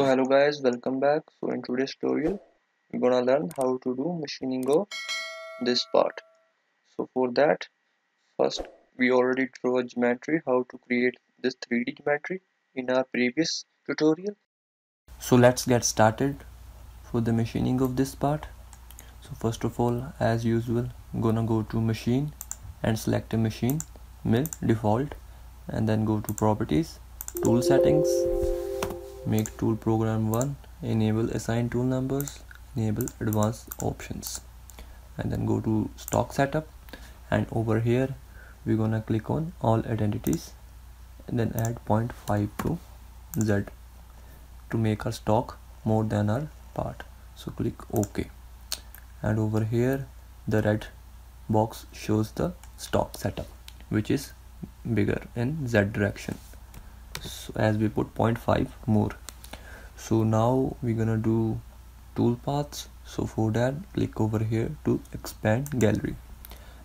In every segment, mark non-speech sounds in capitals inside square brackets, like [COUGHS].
so hello guys welcome back so in today's tutorial. We're gonna learn how to do machining of this part. So for that first we already drew a geometry how to create this 3d geometry in our previous tutorial. So let's get started for the machining of this part. So first of all as usual I'm gonna go to machine and select a machine mill default and then go to properties tool settings make tool program 1 enable assign tool numbers. Enable advanced options. And then go to stock setup. And over here we're gonna click on all entities. And then add 0.5 to z to make our stock more than our part. So click ok. And over here the red box shows the stock setup which is bigger in z direction so as we put 0.5 more. So now we're gonna do tool paths. So for that click over here to expand gallery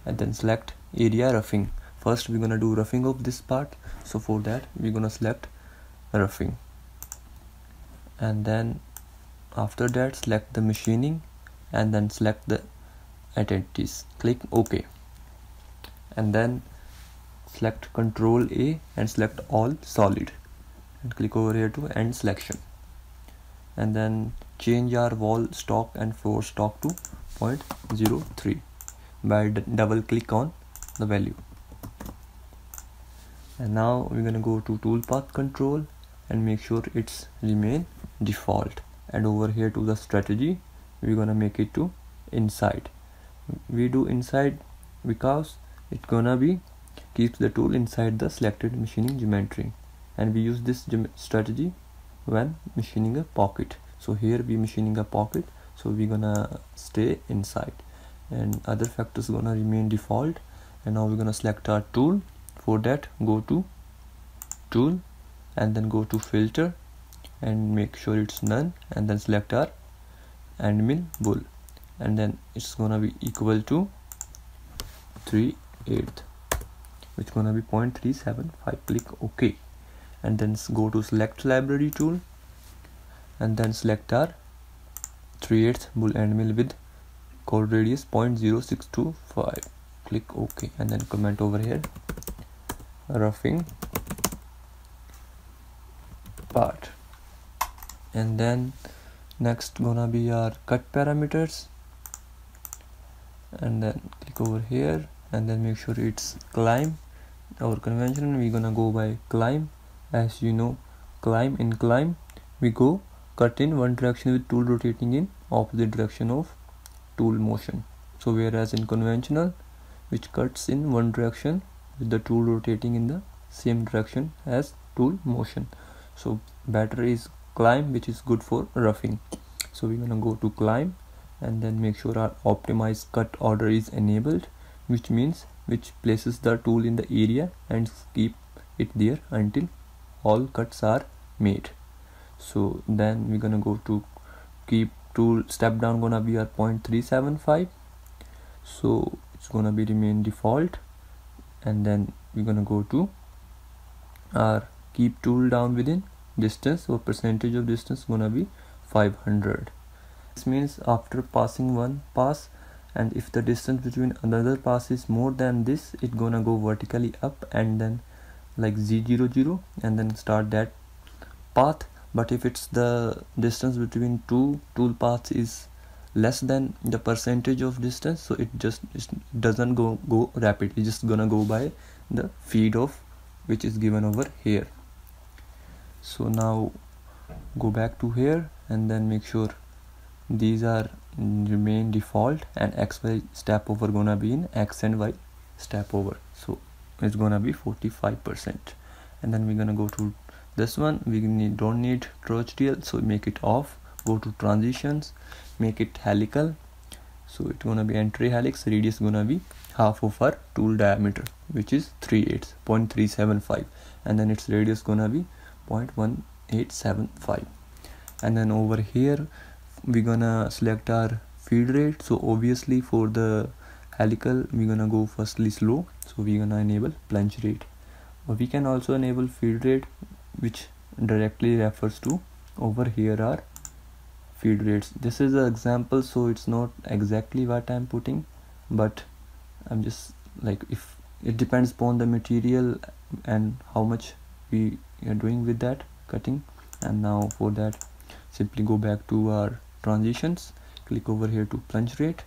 and then select area roughing. First we're gonna do roughing of this part. So for that we're gonna select roughing. And then after that select the machining and then select the entities click ok. And then select Control A and select all solid and click over here to end selection. And then change our wall stock and floor stock to 0.03 by double click on the value. And now we're gonna go to toolpath control and make sure it's remain default. And over here to the strategy we're gonna make it to inside. We do inside because it's gonna be keeps the tool inside the selected machining geometry. And we use this strategy when machining a pocket. So here we machining a pocket. So we're gonna stay inside. And other factors gonna remain default. And now we're gonna select our tool. For that go to tool and then go to filter and make sure it's none. And then select our end mill bull and then it's gonna be equal to 3 8 which gonna be 0.375 click ok. And then go to select library tool. And then select our 3 8 bull end mill with chord radius 0.0625 click ok. And then comment over here. Roughing part. And then next gonna be our cut parameters. And then click over here. And then make sure it's climb our convention we're gonna go by climb. As you know climb in climb we go cut in one direction with tool rotating in opposite direction of tool motion. So whereas in conventional which cuts in one direction with the tool rotating in the same direction as tool motion. So better is climb which is good for roughing. So we're gonna go to climb and then make sure our optimized cut order is enabled which means which places the tool in the area and keep it there until all cuts are made. So then we're gonna go to keep tool step down gonna be at 0.375 so it's gonna be remain default. And then we're gonna go to our keep tool down within distance. Or percentage of distance gonna be 500 this means after passing one pass and if the distance between another pass is more than this it gonna go vertically up and then like z00 and then start that path. But if it's the distance between two tool paths is less than the percentage of distance so it just it doesn't go go rapid. It's just gonna go by the feed of which is given over here. So now go back to here and then make sure these are remain default and xy step over gonna be in x and y step over. So it's gonna be 45 percent. And then we're gonna go to this one. We need don't need TouchDL so make it off. Go to transitions make it helical. So it's gonna be entry helix radius gonna be half of our tool diameter which is 3 8 0.375 and then its radius gonna be 0.1875 and then over here we're gonna select our feed rate. So obviously for the helical we're gonna go firstly slow. So we're gonna enable plunge rate. But we can also enable feed rate which directly refers to over here are feed rates. This is an example so it's not exactly what i'm putting but i'm just like if it depends upon the material and how much we are doing with that cutting. And now for that simply go back to our transitions. Click over here to plunge rate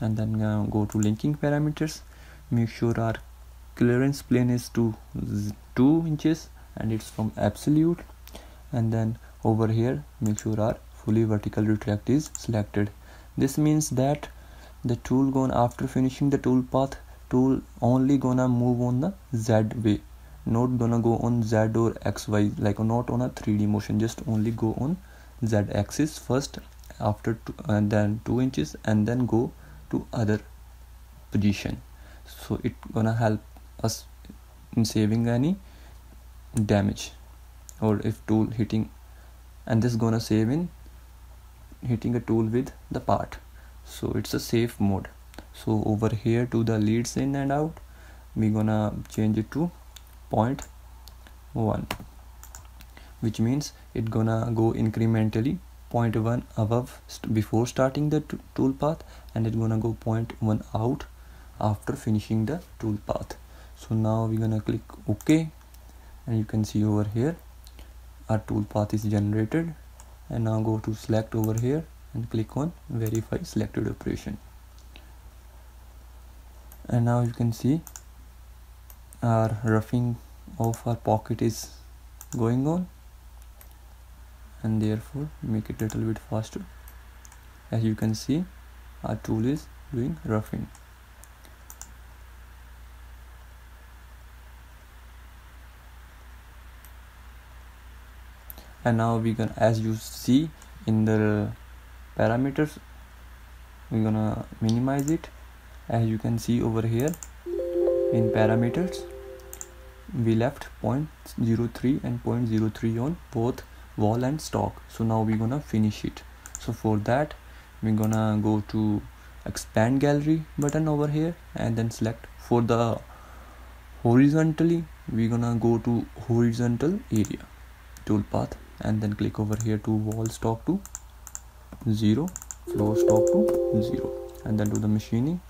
and then uh, go to linking parameters. Make sure our clearance plane is to 2 inches and it's from absolute. And then over here make sure our fully vertical retract is selected. This means that the tool gonna after finishing the tool path tool only gonna move on the z way. Not gonna go on z or xy like not on a 3d motion just only go on z axis first after two, and then 2 inches and then go to other position. So it gonna help us in saving any damage. Or if tool hitting and this gonna save in hitting a tool with the part. So it's a safe mode. So over here to the leads in and out we gonna change it to point 1 which means it gonna go incrementally point 1 above st before starting the tool path and it's gonna go point 1 out after finishing the tool path so now we're gonna click ok and you can see over here our tool path is generated. And now go to select over here and click on verify selected operation. And now you can see our roughing of our pocket is going on and therefore make it a little bit faster. As you can see our tool is doing roughing. And now we can as you see in the parameters we're gonna minimize it. As you can see over here in parameters we left 0.03 and 0.03 on both wall and stock. So now we're gonna finish it. So for that we're gonna go to expand gallery button over here and then select for the horizontally we're gonna go to horizontal area toolpath and then click over here to wall stock to 0 floor stock to 0 and then do the machining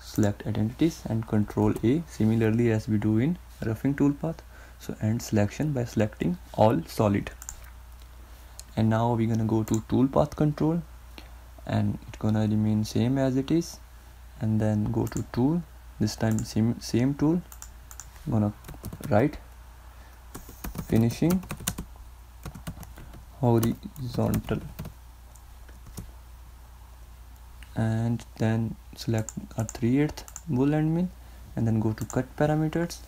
select entities and control A similarly as we do in roughing toolpath so end selection by selecting all solid and now we're gonna go to toolpath control. And it's gonna remain same as it is. And then go to tool. This time same, same tool. I'm gonna write finishing. Horizontal. And then select a 3 8 boolean min and then go to cut parameters.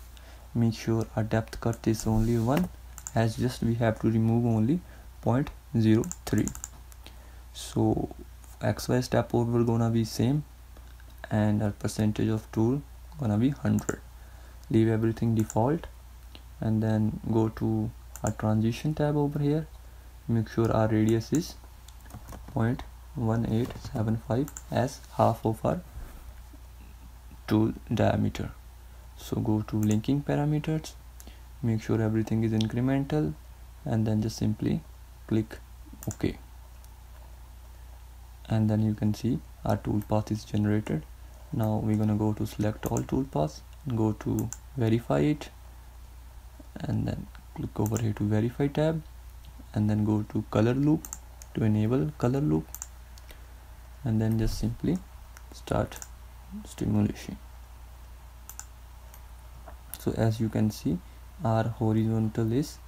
Make sure our depth cut is only 1 as just we have to remove only 0.03 so xy step over gonna be same and our percentage of tool gonna be 100 leave everything default and then go to our transition tab over here. Make sure our radius is 0.1875 as half of our tool diameter. So go to linking parameters. Make sure everything is incremental and then just simply click ok. And then you can see our toolpath is generated. Now we're gonna go to select all toolpaths go to verify it and then click over here to verify tab and then go to color loop to enable color loop and then just simply start stimulation. So as you can see our horizontal is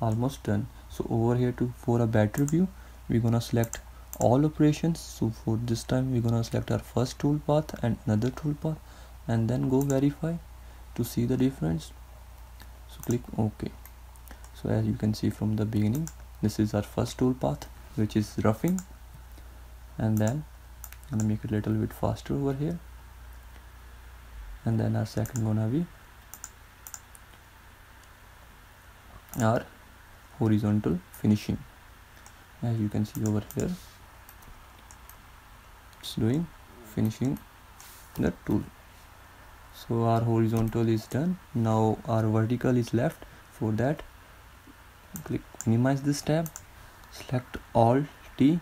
almost done so over here to for a better view we're gonna select all operations. So for this time we're gonna select our first tool path and another tool path and then go verify to see the difference. So click ok. So as you can see from the beginning this is our first tool path which is roughing. And then I'm gonna make it a little bit faster over here. And then our second gonna be our horizontal finishing. As you can see over here it's doing finishing the tool. So our horizontal is done. Now our vertical is left. For that click minimize this tab. Select alt t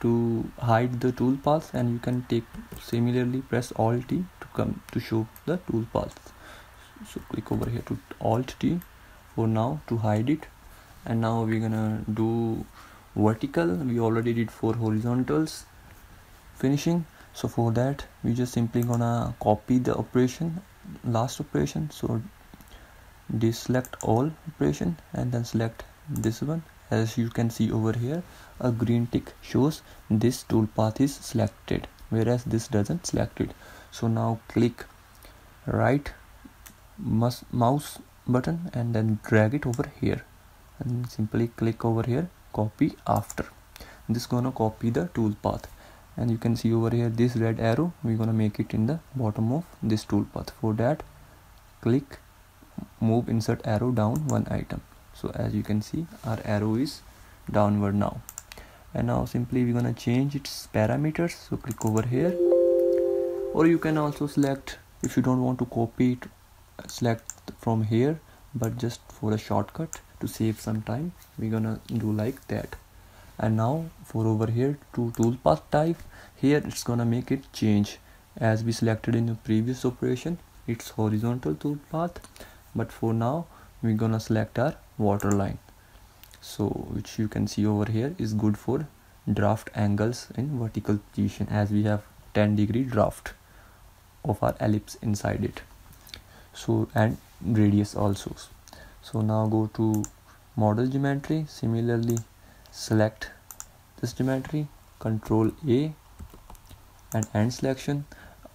to hide the tool paths and you can take similarly press alt t to come to show the tool paths. So click over here to alt t for now to hide it and now we're gonna do vertical. We already did four horizontals finishing. So for that we just simply gonna copy the operation last operation. So deselect all operation and then select this one. As you can see over here a green tick shows this toolpath is selected whereas this doesn't select it. So now click right mouse button and then drag it over here and simply click over here copy after. This gonna copy the toolpath. And you can see over here this red arrow we're gonna make it in the bottom of this toolpath. For that click move insert arrow down one item. So as you can see our arrow is downward now. And now simply we're gonna change its parameters. So click over here. Or you can also select if you don't want to copy it select from here but just for a shortcut to save some time we're gonna do like that. And now for over here to toolpath type here it's gonna make it change. As we selected in the previous operation it's horizontal toolpath but for now we're gonna select our waterline so which you can see over here is good for draft angles in vertical position as we have 10 degree draft of our ellipse inside it. So and radius also so now go to model geometry. Similarly select this geometry control a and end selection.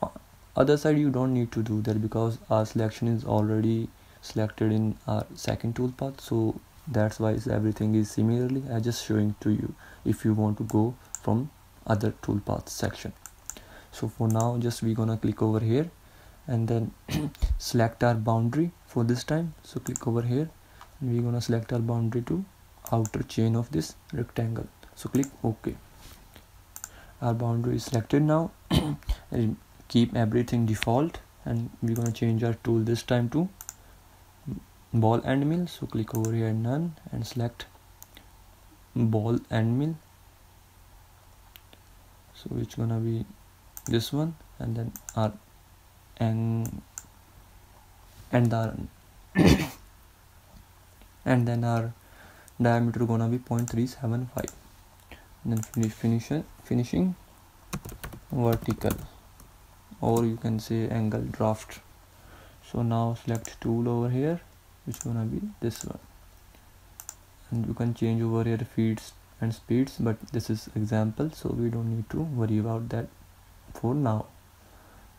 Uh, other side you don't need to do that because our selection is already selected in our second toolpath. So that's why everything is similarly. I just showing to you if you want to go from other toolpath section. So for now just we gonna click over here and then [CLEARS THROAT] select our boundary for this time. So click over here. And we're gonna select our boundary to outer chain of this rectangle. So click ok. Our boundary is selected now. [CLEARS THROAT] And keep everything default. And we're gonna change our tool this time to ball end mill. So click over here none. And select ball end mill. So it's gonna be this one. And then our and and the [COUGHS] and then our diameter gonna be 0.375 then finish finishing finishing vertical or you can say angle draft. So now select tool over here which gonna be this one. And you can change over here feeds and speeds but this is example so we don't need to worry about that for now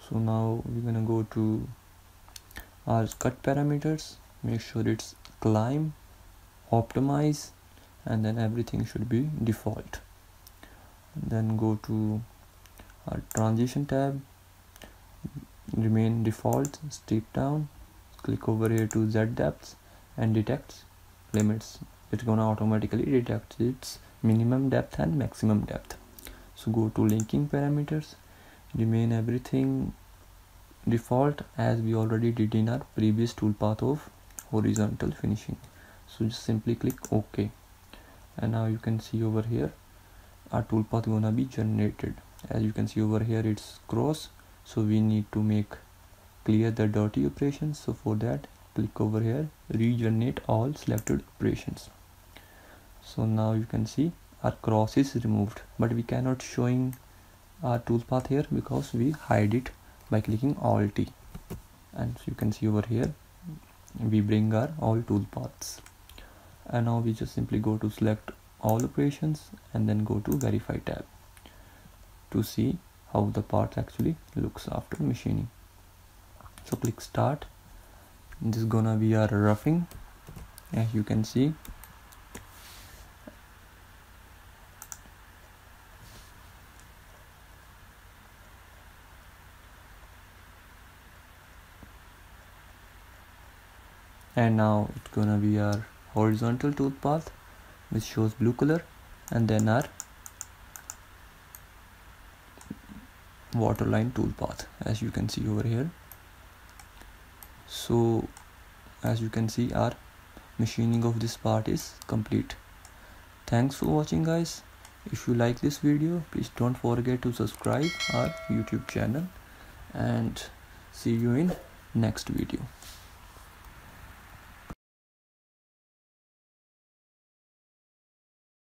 so now we're gonna go to our cut parameters make sure it's climb optimize and then everything should be default. Then go to our transition tab remain default strip down click over here to z depths and detects limits. It's gonna automatically detect its minimum depth and maximum depth. So go to linking parameters remain everything default as we already did in our previous toolpath of horizontal finishing. So just simply click ok. And now you can see over here our toolpath gonna be generated. As you can see over here it's cross. So we need to make clear the dirty operations. So for that click over here regenerate all selected operations. So now you can see our cross is removed but we cannot showing our toolpath here because we hide it by clicking alt T. And so you can see over here we bring our all toolpaths and now we just simply go to select all operations and then go to verify tab to see how the part actually looks after machining. So click start. This is gonna be our roughing. As you can see and now it's gonna be our horizontal toolpath which shows blue color. And then our waterline toolpath as you can see over here. So as you can see our machining of this part is complete. Thanks for watching guys. If you like this video please don't forget to subscribe our youtube channel. And see you in next video